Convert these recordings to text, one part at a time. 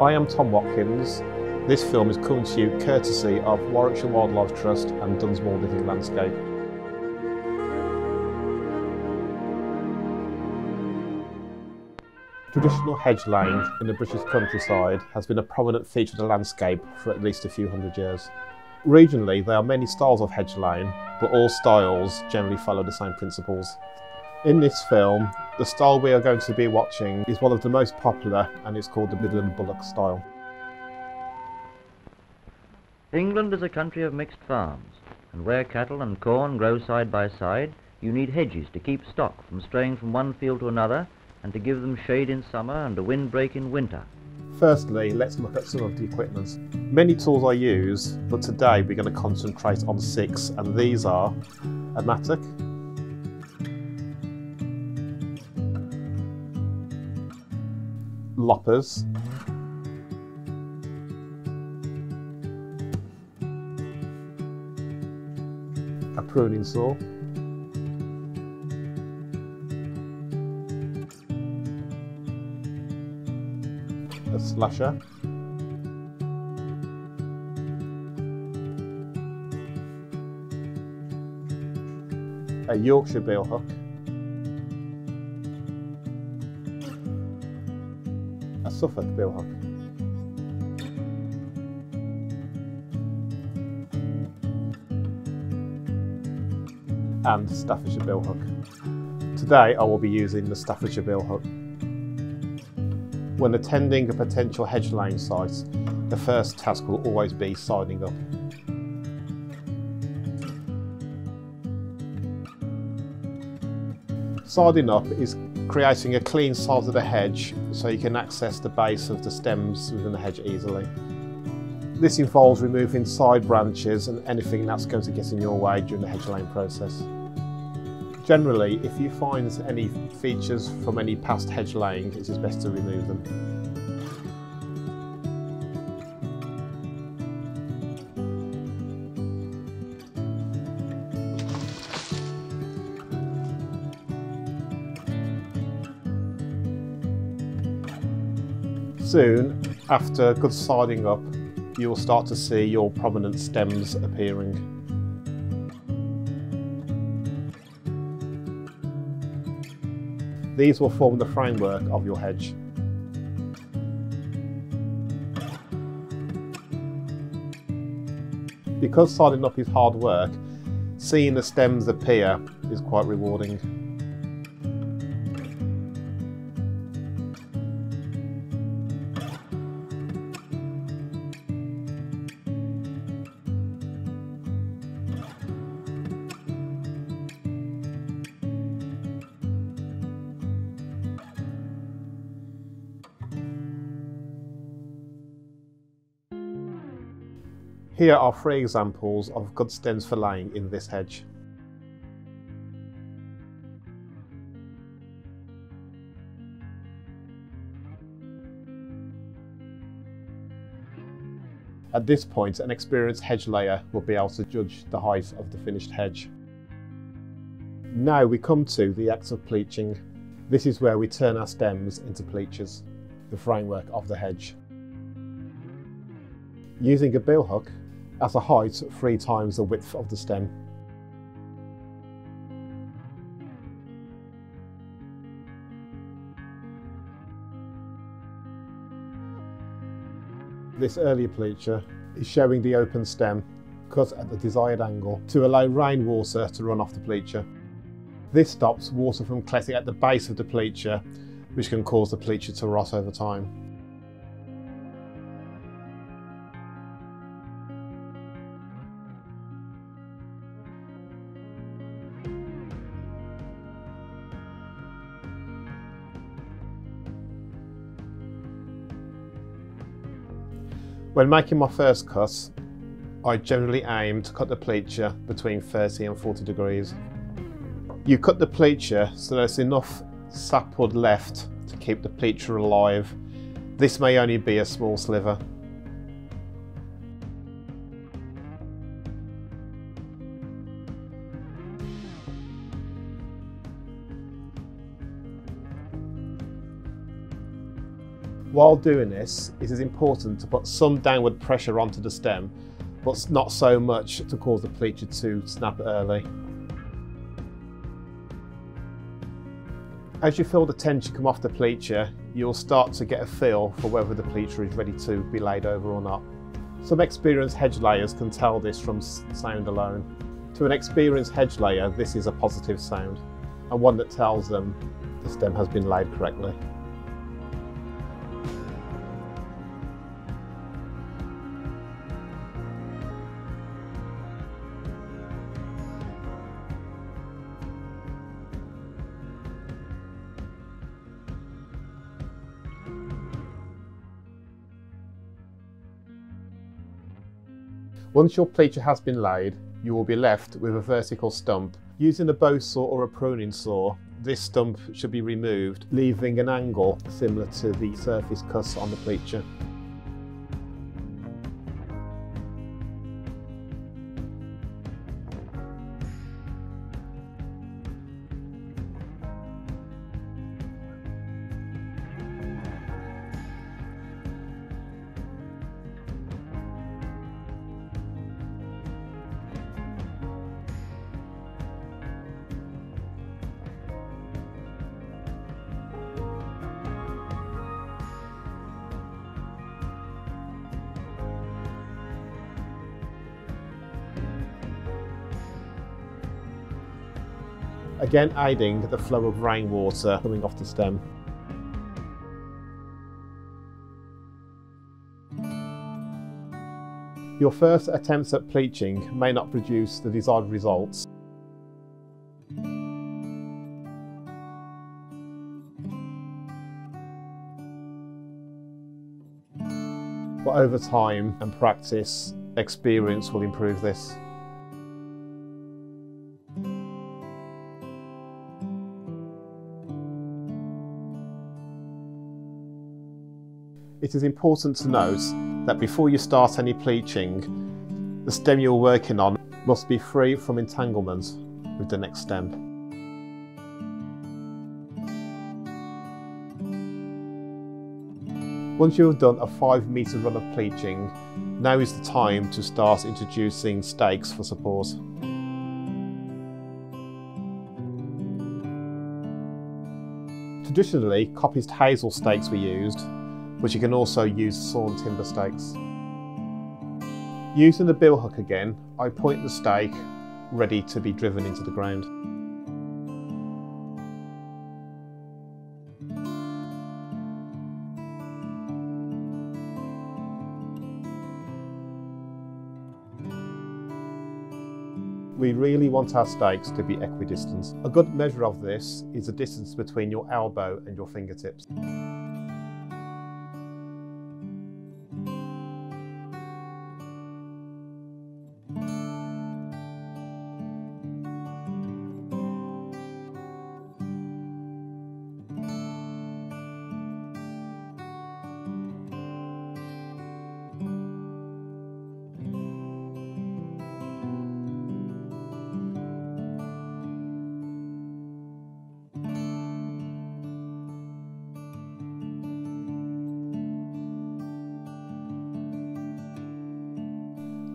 I am Tom Watkins. This film is coming to you courtesy of Warwickshire Wildlife Trust and Dunsmore Living Landscape. Traditional hedge laying in the British countryside has been a prominent feature of the landscape for at least a few hundred years. Regionally, there are many styles of hedge laying, but all styles generally follow the same principles. In this film, the style we are going to be watching is one of the most popular and it's called the Midland Bullock style. England is a country of mixed farms, and where cattle and corn grow side by side, you need hedges to keep stock from straying from one field to another and to give them shade in summer and a windbreak in winter. Firstly, let's look at some of the equipment. Many tools I use, but today we're going to concentrate on six, and these are a mattock, loppers, a pruning saw, a slasher, a Yorkshire bill hook, Suffolk bill hook, and Staffordshire bill hook. Today I will be using the Staffordshire bill hook. When attending a potential hedge laying site, the first task will always be siding up. Siding up is creating a clean side of the hedge so you can access the base of the stems within the hedge easily. This involves removing side branches and anything that's going to get in your way during the hedge laying process. Generally, if you find any features from any past hedge laying, it is best to remove them. Soon, after good siding up, you will start to see your prominent stems appearing. These will form the framework of your hedge. Because siding up is hard work, seeing the stems appear is quite rewarding. Here are three examples of good stems for laying in this hedge. At this point, an experienced hedge layer will be able to judge the height of the finished hedge. Now we come to the act of pleaching. This is where we turn our stems into pleachers, the framework of the hedge. Using a bill hook, at a height three times the width of the stem. This earlier pleacher is showing the open stem cut at the desired angle to allow rainwater to run off the pleacher. This stops water from collecting at the base of the pleacher, which can cause the pleacher to rot over time. When making my first cut, I generally aim to cut the pleacher between 30 and 40 degrees. You cut the pleacher so there's enough sapwood left to keep the pleacher alive. This may only be a small sliver. While doing this, it is important to put some downward pressure onto the stem, but not so much to cause the pleacher to snap early. As you feel the tension come off the pleacher, you'll start to get a feel for whether the pleacher is ready to be laid over or not. Some experienced hedge layers can tell this from sound alone. To an experienced hedge layer, this is a positive sound, and one that tells them the stem has been laid correctly. Once your pleacher has been laid, you will be left with a vertical stump. Using a bow saw or a pruning saw, this stump should be removed, leaving an angle similar to the surface cut on the pleacher. Again aiding the flow of rainwater coming off the stem. Your first attempts at pleaching may not produce the desired results. But over time and practice, experience will improve this. It is important to note that before you start any pleaching, the stem you're working on must be free from entanglement with the next stem. Once you have done a 5 metre run of pleaching, now is the time to start introducing stakes for support. Traditionally, coppiced hazel stakes were used, but you can also use sawn timber stakes. Using the bill hook again, I point the stake ready to be driven into the ground. We really want our stakes to be equidistant. A good measure of this is the distance between your elbow and your fingertips.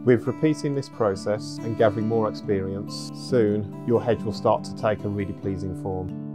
With repeating this process and gathering more experience, soon your hedge will start to take a really pleasing form.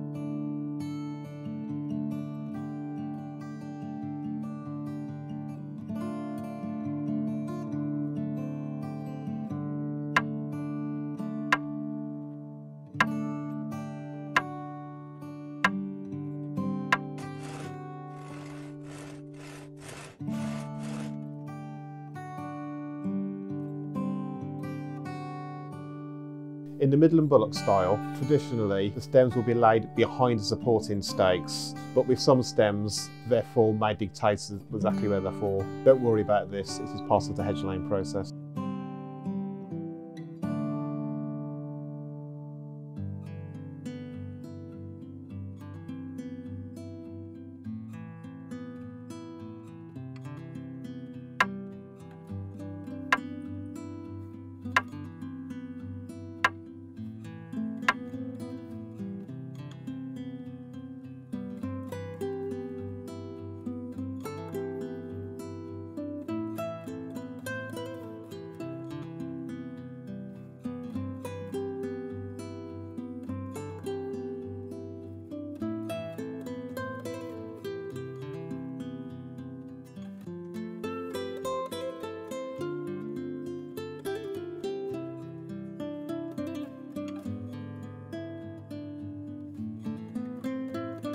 In the Midland Bullock style, traditionally the stems will be laid behind the supporting stakes, but with some stems, their fall may dictate exactly where they fall. Don't worry about this, it is part of the hedge laying process.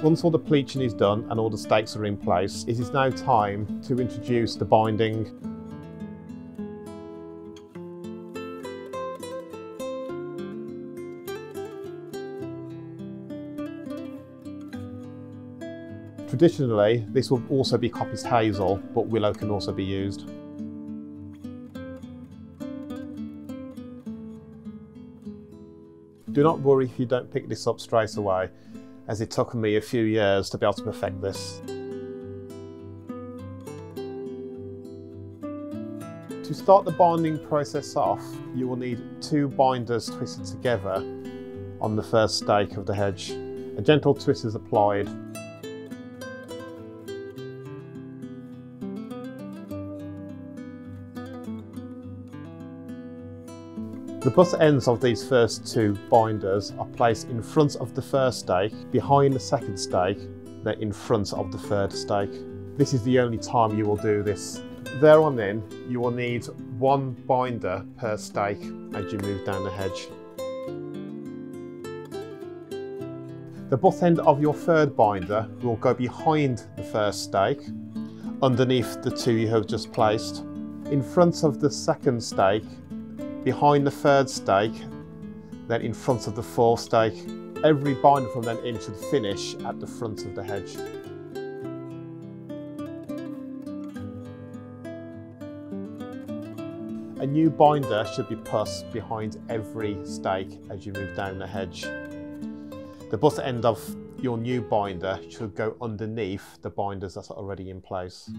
Once all the pleaching is done and all the stakes are in place, it is now time to introduce the binding. Traditionally, this will also be coppiced hazel, but willow can also be used. Do not worry if you don't pick this up straight away, as it took me a few years to be able to perfect this. To start the binding process off, you will need two binders twisted together on the first stake of the hedge. A gentle twist is applied The butt ends of these first two binders are placed in front of the first stake, behind the second stake, then in front of the third stake. This is the only time you will do this. There on in, you will need one binder per stake as you move down the hedge. The butt end of your third binder will go behind the first stake, underneath the two you have just placed. In front of the second stake, behind the third stake, then in front of the fourth stake. Every binder from then in should finish at the front of the hedge. A new binder should be put behind every stake as you move down the hedge. The butt end of your new binder should go underneath the binders that are already in place.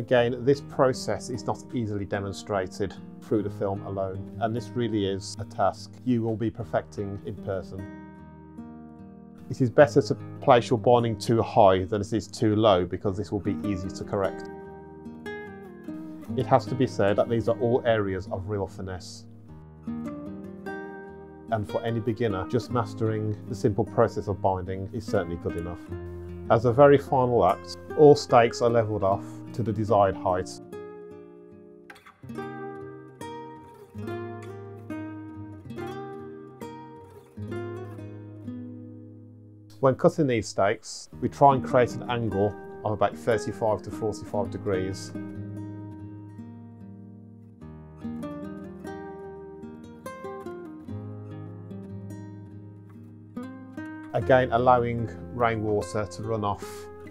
Again, this process is not easily demonstrated through the film alone, and this really is a task you will be perfecting in person. It is better to place your binding too high than it is too low because this will be easy to correct. It has to be said that these are all areas of real finesse. And for any beginner, just mastering the simple process of binding is certainly good enough. As a very final act, all stakes are levelled off to the desired height. When cutting these stakes, we try and create an angle of about 35 to 45 degrees. Again, allowing rainwater to run off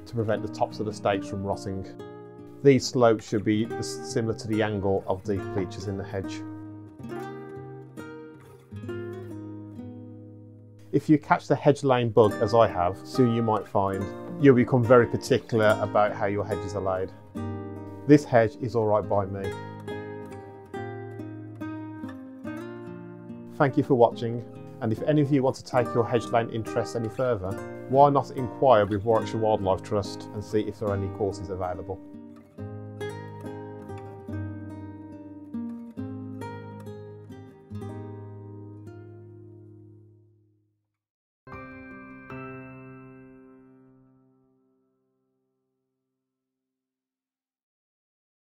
to prevent the tops of the stakes from rotting. These slopes should be similar to the angle of the pleachers in the hedge. If you catch the hedge laying bug, as I have, soon you might find, you'll become very particular about how your hedges are laid. This hedge is alright by me. Thank you for watching, and if any of you want to take your hedge laying interest any further, why not inquire with Warwickshire Wildlife Trust and see if there are any courses available.